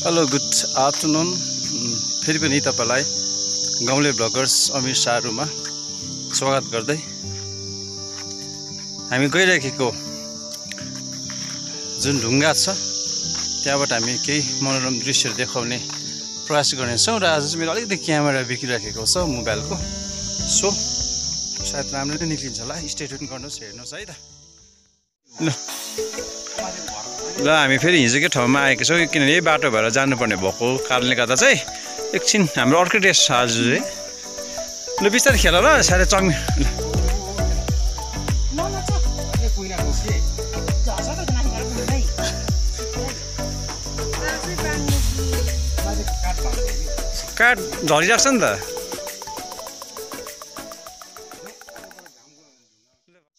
Hello good afternoon फेरि पनि तपाईँलाई गाउँले भ्लगर्स अमिर शाहरुमा स्वागत गर्दै हामी गइराखेको जुन ढुङ्गा छ त्यहाँबाट हामी केही मनोरम दृश्यहरू देखाउने प्रयास गर्नेछौँ र आज चाहिँ मेरो अलिकति क्यामेरा बिग्रिराखेको छ मोबाइलको। सो सायद राम्रो नै निक्लिन्छ होला। स्टेट्युन गर्नुहोस् हेर्नुहोस् है त। ल। ल हामी फेरि हिजोकै ठाउँमा आएका छौँ। किनभने यही बाटो भएर जानुपर्ने भएको कारणले गर्दा चाहिँ एकछिन हाम्रो अर्कै ड्रेस छ आज चाहिँ ल बिस्तारै खेल ल साह्रै चङ्गी काठ झरिरहेको छ नि त।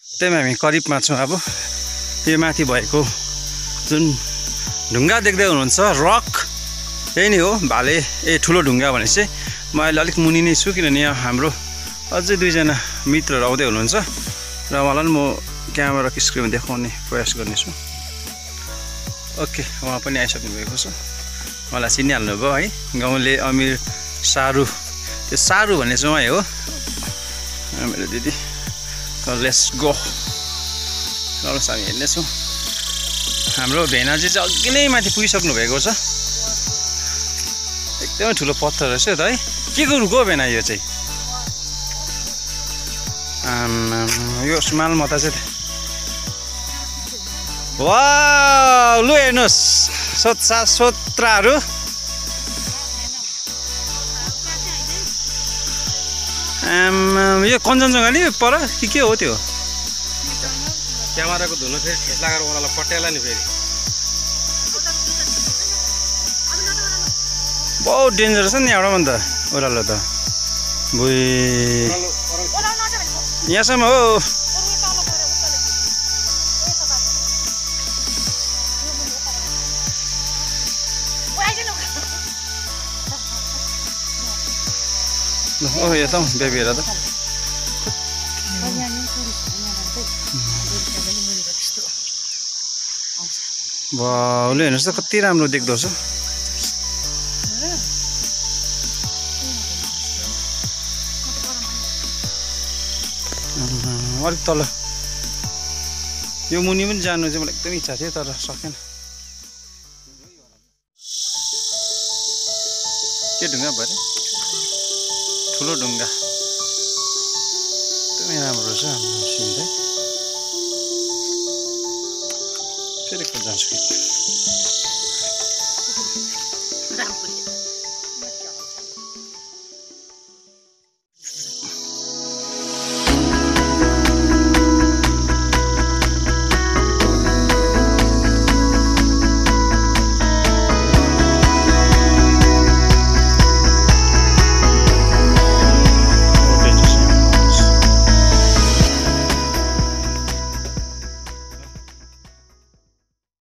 त्यहीमा हामी करिबमा छौँ अब। यो माथि भएको जुन ढुङ्गा देख्दै हुनुहुन्छ रक यही नै हो भाले ए ठुलो ढुङ्गा भने चाहिँ म अहिले अलिक मुनि नै छु किनभने यहाँ हाम्रो अझै दुईजना मित्रहरू आउँदै हुनुहुन्छ। र उहाँलाई पनि म क्यामेराको स्क्रिनमा देखाउने प्रयास गर्नेछु। ओके उहाँ पनि आइसक्नु भएको छ। मलाई चिनिहाल्नु भयो है। गाउँले अमिर सारू त्यो सारू भन्ने चाहिँ उहाँ हो। मेरो दिदी लेट्स गो हामी हेर्नेछौँ। हाम्रो भेनाजी चाहिँ अघि नै माथि पुगिसक्नु भएको छ। एकदमै ठुलो पत्थर रहेछ त है। के को रुखो भेना यो चाहिँ? आम्माम, यो मालमता चाहिँ वा लु हेर्नुहोस् सोत्सा सोत्राहरू। आम्माम, यो कञ्चनजङ्घा नि पर कि के हो त्यो? क्यामेराको धुनु फेरि ठेस लगाएर ओह्रालो पट्याएला नि फेरि। बहुत डेन्जर छ नि यहाँबाट पनि त ओह्रालो त। ओह्रालो यहाँसम्म हो। ल, ओ यता बेबी हेर त। भाउले हेर्नुहोस् त कति राम्रो देख्दो रहेछ। अलिक तल। यो मुनि पनि जानु चाहिँ मलाई एकदमै इच्छा थियो तर सकेन। के ढुङ्गा भयो ठुलो ढुङ्गा। 그냥 그러지 않나 싶은데 체리 꽂아 주겠죠.